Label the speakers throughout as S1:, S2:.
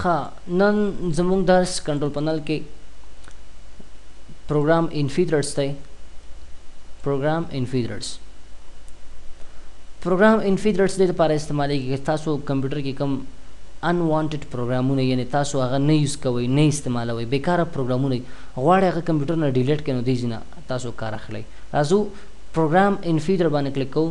S1: ښه نن زموږ درس کنټرول پنل کې پروګرام انفیدرز دی پروګرام انفیدرز پروګرام انفیدرز دې لپاره استعمالېږي که تاسو کمپیوټر کې کوم انوانټډ پروګرامونه یعنی تاسو هغه نه یوز کوئ نه استعمالوئ بیکاره پروګرامونه غواړئ هغه کمپیوټر نه ډیلیټ کړئ نو دې ځینه تاسو کار اخلئ راځو پروګرام انفیدر باندې کلیک کوو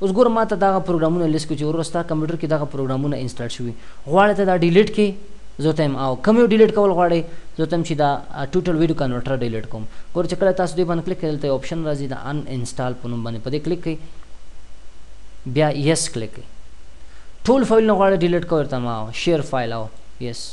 S1: اوس ګوره ماته داغه پروګرامونه لیست کو چې وروره ستا کمپیوټر کې دغه پروګرامونه انسټال شوي غواړې ته دا ډیلیټ کې زه تم او کوم یو ډیلیټ کول غواړې زه تم چې دا ټوټل ویډیو کنورټر ډیلیټ کوم ګوره چې کله تاسو دې باندې کلیک کړئ ته آپشن راځي دا ان انسټال په نوم باندې په دې کلیک کړئ بیا یس کلیک کړئ ټول فایلونه غواړي ډیلیټ کوئ ورته ما شیر فایل او یس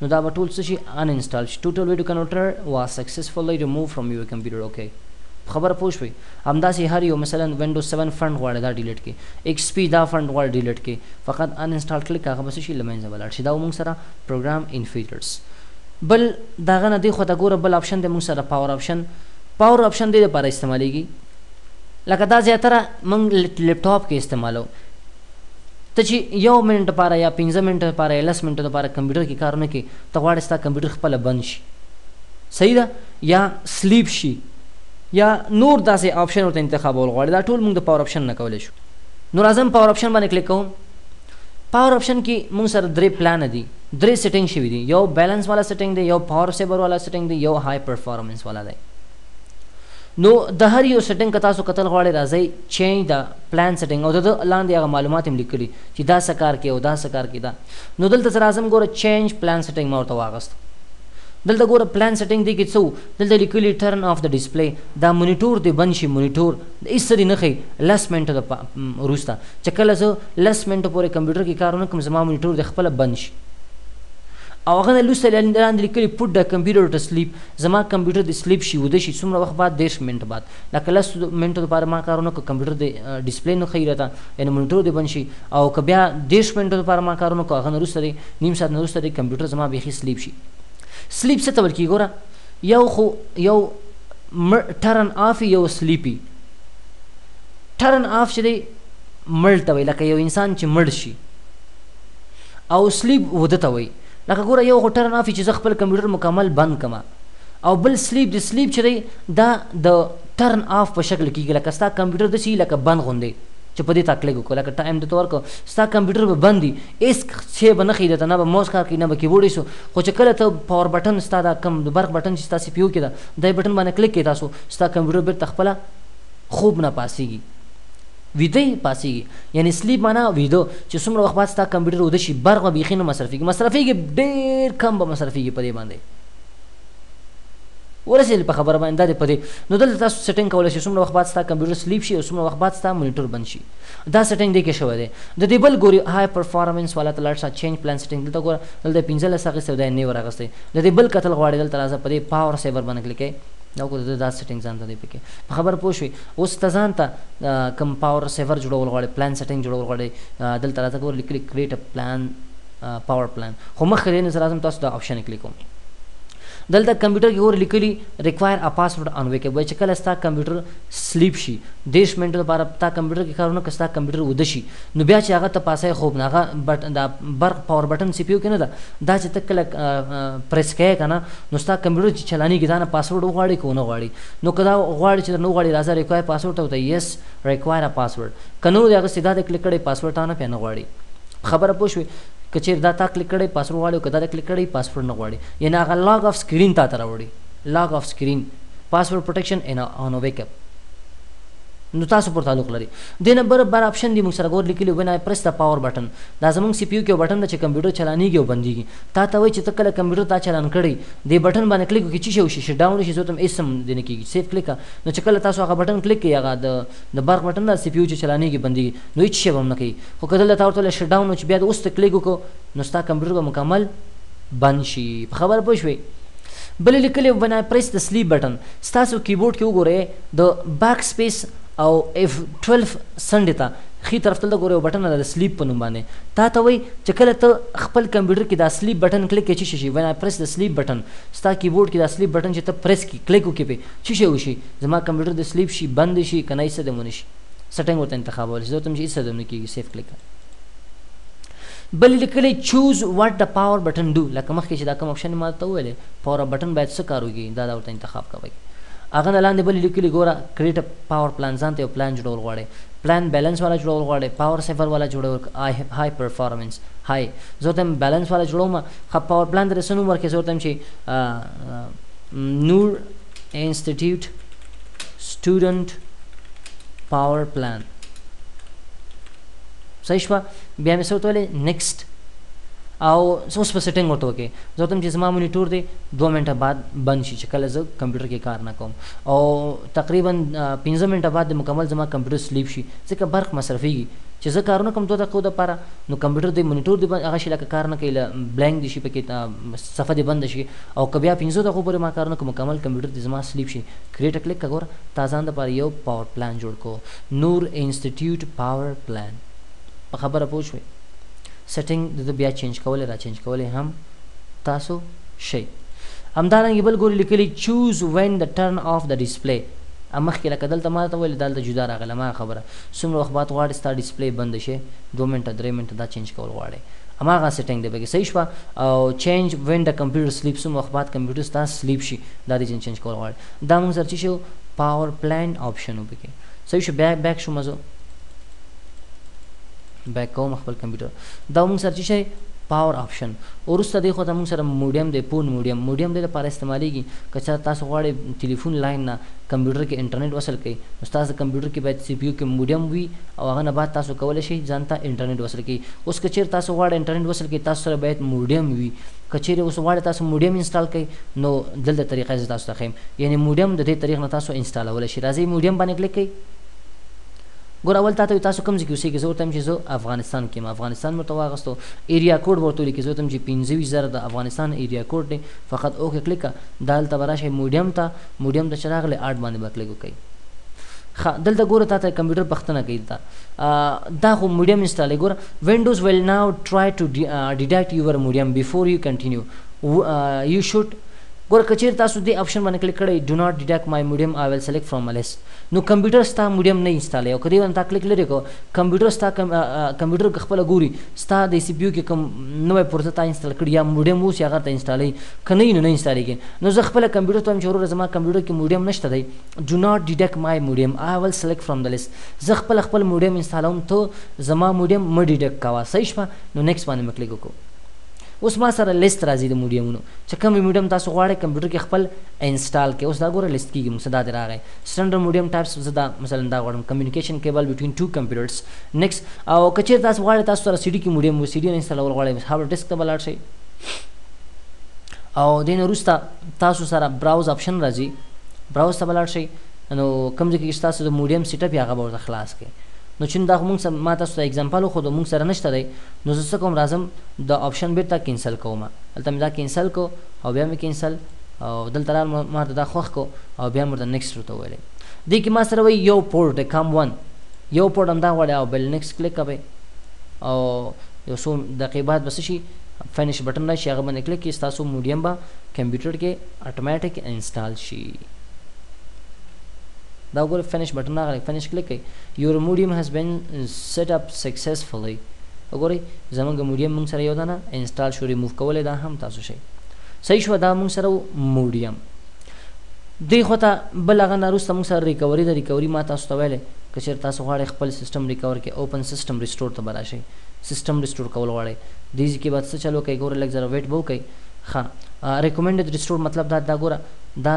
S1: نو دا به ټول څه شي ان انسټال شي ټوټل ویډیو کنورټر وا سکسسفوللی ریموو فرام یور کمپیوټر اوکې خبره پوه شوئ همداسې هر یو مثلا وینډوز سیون فنډ غواړی دا ډیلیټ کړي ایکس پي دا فنډ غواړی ډیلیټ کړي فقط ان انسټال کلیک کړه هغه به څه شي له منځه ولاړ شي دا وو موږ سره پروګرام انفیټرز بل د هغه نه دې خوا ته ګوره بل آپشن دی موږ سره پاور آپشن پاور آپشن دې لپاره استعمالیږي لکه دا زیاتره موږ لپټاپ کې استعمالو ته چی یو منټ لپاره یا پنځه منټه لپاره یا لس منټه لپاره کمپیوټر کی کار ونکی ته غواړی ستا کمپیوټر خپله بند شی صحیح ده یا سلیپ شی یا نور داسی آپشن ورته انتخابول غواړی دا ټول مونږ د پاور آپشن نه کولی شو نو راځم پاور آپشن باندې کلیک کوم پاور آپشن کی مونږ سره درې پلان دی درې سیټینګ شوی دی یو بیلنس والا سیټینګ دی یو پاور سیور والا سیټینګ دی یو های پرفارمنس والا دی نو د هر يو سيټنګ که تاسو کتل غواړی راځئ چينج د پلان سيټنګ او دده لاندی هغه معلومات هم ليکلی چی دا څه کار کوي او دا څه کار کوي دا نو دلته زه راځم ګوره چينج پلان سيټنګ ما ورته واغست دلته ګوره پلان سيټنګ دی کې څه وو دلته ليکلی ټرن اف د ډسپلی دا مونيټور دی بند شي مونيټور د هیڅ دی نه ښي لس منټو د وروسته چې کله زه لس منټو پورې کمپیوټر کې کار ونه کوم زما مونیټور د خپل بند شي او هغه نه لوسته لاندې لیکلي پټ د کمپیوټر ټو سلیپ زما کمپیوټر دی سلیپ شی وده شی څومره وخت بعد دیرش منټ بعد لکه لس منټو لپاره ما کار ونکړ کمپیوټر دی ډیسپلی نه ښیی راته یعنی مونیټور دی بند شی او که بیا دیرش منټو لپاره ما کار ونکړ هغه نه وروسته دی نیم ساعت نه وروسته دی کمپیوټر زما بیخی سلیپ شی سلیپ څه ته ویل کیږی ګوره یو خو یو مړ ټرن آف وی یو سلیپ وی ټرن آف چې دی مړ ته وی لکه یو انسان چې مړ شی او سلیپ وده ته وی. لکه ګوره یو خو ټرن آف چې زه خپل کمپیوټر مکمل بند کړم او بل سلیپ دی سلیپ چې دی دا د ټرن آف په شکل کیږي لکه ستا کمپیوټر د سی لکه بند غوندي چې په دې تا کلیک وکړه لکه ټایم د تور کو ستا کمپیوټر به بند دی اس چې به نه خیده ته نه به موس کار کوي نه به کیبورډ سو خو چې کله ته پاور بټن ستا دا کم د برق بټن چې ستا سی پیو کې دا دای بټن باندې کلیک کې تاسو ستا کمپیوټر بیرته خپل خوب نه پاسيږي ویده یې پاڅیږې یعنی سلیپ معنی ویده چی څومره وخت بعد ستا کمپیوټر وده شي برق به بیخي نه مصرفیږي مصرفیږي ډیر کم به مصرفیږي په دې باندی ورسیدل په خبره باندې دا دې په دې نو دلته تاسو سیټینګ کولای شئ څومره وخت بعد ستا کمپیوټر سلیپ شي او څومره وخت بعد ستا مونیټور بند شي دا سیټینګ دې کې شوی دی د دې بل ګوري های پرفارمنس والا ته لاړ شه چینج پلان سیټینګ دلته ګوره دلته 15 اغستی او دا یې نیو راغستی د دې بل کتل غواړې دلته راځه په دې پاور سیور باندې کلیک کړئ دا وګوره د دا سیټینګ ځان ته دی پکې په خبر پوه شوي اوس ته ځان ته کوم پاور سیور جوړول غواړي پلان سیټینګ جوړول غواړي دلته راته ګور لیکلي کریټ ا پلان پاور پلان خو مخکې دی نه زه راځم تاسو دا آپشن کلیک کوم دلته کمپیوټر کې ګور لیکلي ریکوایر ا پاسورډ ان ویک وای چې کله ستا کمپیوټر سلیپ شي دیش منټو لپاره تا کمپیوټر کې کارونه کستا کمپیوټر وده شي نو بیا چې هغه ته پاسه خوب نه هغه بټ دا برق پاور بټن سی پی یو کې نه ده دا چې ته کله پریس کوې کنه نو ستا کمپیوټر چې چلانیږي دا نه پاسورډ وغواړي کو نه غواړي نو که دا غواړي چې نه غواړي راځه ریکوایر پاسورډ ته وته یس ریکوایر ا پاسورډ که نو دغه سیدا د کلیک کړي پاسورډ تا نه پې نه غواړي خبره پوه شوې که چیر دا تا کلیک کړي پاسورډ غواړي او که دا د کلیک کړي پاسورډ نه غواړي یعنی هغه لاګ اف سکرین تا ته راوړي لاګ اف سکرین پاسورډ پروټیکشن ان ان ویک اپ نو تاسو پر تعلق لري دې نه بر بر اپشن دي موږ سره ګور لیکلي وین آی پریس دا پاور بټن دا زموږ سی پی یو کې یو بټن ده چې کمپیوټر چلانیږي او بندیږي تا ته وایي چې ته کله کمپیوټر تا چلان کړي دې بټن باندې کلیک وکړي چې شي وشي شټ ډاون شي زوتم اسم دې نه کیږي سیف کلیک نو چې کله تاسو هغه بټن کلیک کړئ هغه د د برق بټن دا سی پی یو چې چلانیږي بندیږي نو هیڅ شی به هم نه کوي خو که دلته تا ورته ویل شټ ډاون چې بیا د اوس ته کلیک وکړو نو ستا کمپیوټر به مکمل بند شي په خبره پوه شوي بل لیکلي وین آی پریس د سلیپ بټن ستاسو کیبورډ کې وګورئ د باک سپیس او اف ټویلف څنډې ته ښي طرف ته دلته ګورئ یو بټن ده د سلیپ په نوم باندې تا ته وایي چې کله ته خپل کمپیوټر کې دا سلیپ بټن کلیک کړې څه شی شي وین آی پریس د سلیپ بټن ستا کیبورډ کې دا سلیپ بټن چې ته پریس کړې کلیک وکړې پرې څه شی وشي زما کمپیوټر دې سلیپ شي بند دې شي کنه هیڅ دې ونه شي سیټنګ ورته انتخابولی شي زه ورته وایم چې هیڅ دې ونه کیږي سیف کلیک کړه. بل لیکلی choose what د power بټن do لکه مخکې چې دا کوم اپشن ما درته وویلې power بټن باید څه کار وکړي دا دا ورته انتخاب کوئ هغه نه لاندې بل لیکلی ګوره create a power plan ځان ته یو پلان جوړول غواړي پلان بیلنس والا جوړول غواړي power saver والا جوړول high performance high زه ورته بیلنس والا جوړوم خو power plan درې څه نوم ورکړي زه ورته چې نور انسټیټیوټ سټوډنټ power plan صحیح شوه بیا مې څه ورته ویلې نیکسټ او اوس په سیټینګ ورته وکړئ زه ورته چې زما مونیټور دی دوه منټه بعد بند شي چې کله زه کمپیوټر کې کار نه کوم او تقریبا پنځه منټه بعد د مکمل زما کمپیوټر سلیپ شي ځکه برق مصرفېږي چې زه کارونه کوم دوه دقیقو دپاره نو کمپیوټر دی مونیټور دی هغه شي لکه کار نه کوي بلانک دي شي پکې صفحه دی بنده شي او که بیا پنځه دقیقو پورې ما کارونه کوم مکمل کمپیوټر دی زما سلیپ شي کریټ کلیک کګور تا ځان دپاره یو پاور پلان جوړ کو نور انسټیټیوټ پاور پلان په خبره پوه شوي سټینګ د بیا چینج کولای را چینج کولای هم تاسو شي همدارنګه بل ګوري لیکلي چوز وین د ټرن اف د ډیسپلی امخکې لکه دلته ما ته ویل دلته جدا راغله ما خبره څومره وخت بعد غواړي ستا ډیسپلی بند شي 2 منټه 3 منټه دا چینج کول غواړي اما غا سیټینګ دی بګی صحیح شو او چینج وین د کمپیوټر سلیپ سم وخت بعد کمپیوټر ستا سلیپ شي دا ریجن چینج کول غواړي دا موږ سره چې شو پاور پلان آپشن وبګی صحیح شو بیا بیک شو مزو بیک کوم خپل کمپیوټر دا موږ سره شي پاور آپشن ورسته دی خو ته موږ سره موډیم دی پون موډیم موډیم دی لپاره استعمالیږي که چا تاسو غواړي ټلیفون لاین نه کمپیوټر کې انټرنیټ وصل کړئ نو تاسو کمپیوټر کې باید سی پی یو کې موډیم وي او هغه نه بعد تاسو کولی شئ ځان ته انټرنیټ وصل کړئ اوس که چیر تاسو غواړئ انټرنیټ وصل کړئ تاسو سره باید موډیم وي که چیرې اوس غواړی تاسو موډیم انسټال کړئ نو دلته طریقه زه تاسو ته ښیم یعنی موډیم د دې طریق نه تاسو انسټالولی شئ راځئ موډیم باندې کلیک کړئ ګور اول تاته وي تاسو کوم ځای کې اوسېږئ زه ورته وایم چې زه افغانستان کې یم افغانستان مې ورته واخیستو ایریا کوډ به ورته ولیکي زه ورته وایم چې پنځه ویشت زره د افغانستان ایریا کوډ دی فقط اوکې کلیک کړه دا هلته به راشئ موډیم ته موډیم ته چې راغلې اډ باندې به کلیک وکړئ ښه دلته ګوره تاته کمپیوټر پوښتنه کوي دا خو میډیم انسټال دی ګوره وینډوز ویل ناو ټرای ټو ډیډکټ یور میډیم بیفور یو کنټینیو یو شوډ ګوره کچیر تاسو دې آپشن باندې کلیک کړئ ډو ناټ ډیډکټ مای میډیم آی ویل سلیکټ فرام لیست نو کمپیوټر ستا میډیم نه انسټال او کدی باندې تا کلیک لري کو کمپیوټر ستا کمپیوټر کې خپل ګوري ستا د سی پی یو کې کوم نوې پروسه تا انسټال کړی یا میډیم اوس یا غته انسټالې کنه نه انسټالېږي نو زه خپل کمپیوټر ته هم چې ورور زما کمپیوټر کې میډیم نشته دی Do not deduct my Medium I will select from the list زه خپله خپل Medium انسټالوم ته زما Medium مه ډیډکټ کوه صحیح شوه نو Next باندې مې کلیک وکړو اوس ما سره لیست راځي د موډیمونو چې کوم موډیم تاسو غواړئ کمپیوټر کې خپل انسټال کړئ اوس دا ګوره لیست کیږي موږ صدا دې راغی سټنډر موډیم ټایپس زه دا مثلا دا غواړم کمیونیکیشن کیبل بټوین ټو کمپیوټرز نیکس او که چیرې تاسو غواړئ تاسو سره سیډي کې موډیم وي سیډي انسټالول غواړئ هارډ ډیسک ته به لاړ شئ او دین وروسته تاسو سره براوز اپشن راځي براوز ته به لاړ شئ نو کوم ځای کې چې تاسو د موډیم سیټ اپ هغه به ورته خلاص کړئ نو چون دا خو موږ سره ما تاسو ته اګزامپل وښودو موږ سره نشته دی نو زه څه کوم راځم دا اپشن بیرته کینسل کوم دلته مې دا کینسل کو او بیا مې کینسل او دلته رال ما ورته دا خوښ کو او بیا مې ورته نیکسټ ورته وویل دې کې ما سره وایي یو پورټ دی کام ون یو پورټ همدا غواړي او بل نیکسټ کلیک کوئ او یو څو دقیقې بعد به څه شي فنش بټن راشي هغه باندې کلیک کړئ ستاسو موډیم به کمپیوټر کې اتوماتیک انسټال شي دا وګورئ فنش بټن راغلی فنش کلیک کړئ یور موډیم هاز بین سیټ اپ سکسسفلی وګورئ زمونږ موډیم مونږ سره یو دانه انسټال شو ریموو کولای دا هم تاسو شئ صحیح شو دا مونږ سره موډیم دی خو ته بل هغه ناروسته مونږ سره ریکوري د ریکوري ما تاسو ته ویلې که چېرې تاسو غواړئ خپل سیستم ریکور کې اوپن سیستم ریسټور ته به راشئ سیسټم ریسټور کول غواړی دیزی کی به څه چل وکړی ګوره لږ ذره ویټ به وکړی ښه ریکومینډد ریسټور مطلب دا دا ګوره دا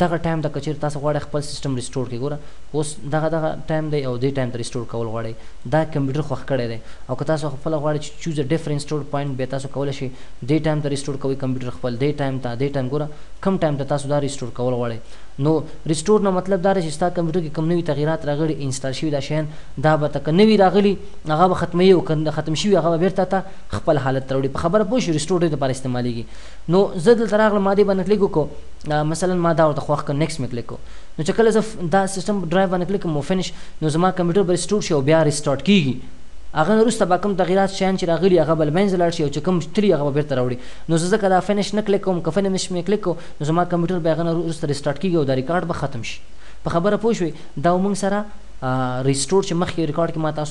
S1: دغه ټایم ته کچیر تاسو غواړی خپل سیسټم ریسټور کی ګوره اوس دغه دغه ټایم دی او دی ټایم ته ریسټور کول غواړی دا کمپیوټر خوښ کړی دی او که تاسو خپل غواړی چې چوز ا ډیفرنت ریسټور پوینټ بیا تاسو کولای شی دی ټایم ته ریسټور کوی کمپیوټر خپل دی ټایم ته دی ټایم ګوره کم ټایم ته تاسو دا ریسټور کول غواړی نو ریسټور نه مطلب دا دی چې ستا کمپیوټر کی کوم نوی تغیرات راغړی انسټال شوی دا شیان دا به ته که نوی راغلی هغه به ختمي او که ختم شوي هغه به بیرته تا خپل حالت تروړي په خبره پوه شو ریسټور ډیر لپاره استعمالیږي نو زه دلته راغلم ما دې باندې کلیک وکړو مثلا ما دا ورته خوښ کړ نیکس مې کلیک کو نو چې کله زه دا سیستم ډرایو باندې کلیک کوم فینش نو زما کمپیوټر به ریسټور شي او بیا ریسټارټ کیږي هغه نه وروسته به کوم تغیرات شیان چې راغلي هغه به له منځه لاړ شي او چې کوم تلي هغه به بېرته راوړي نو زه ځکه دا فنش نه کلیک کوم که فنش مې کلیک کو نو زما کمپیوټر به هغه نه وروسته ریسټارټ کیږي او دا ریکارډ به ختم شي په خبره پوه شوي دا موږ سره ریسټور چې مخکې ریکارډ کې ما تاسو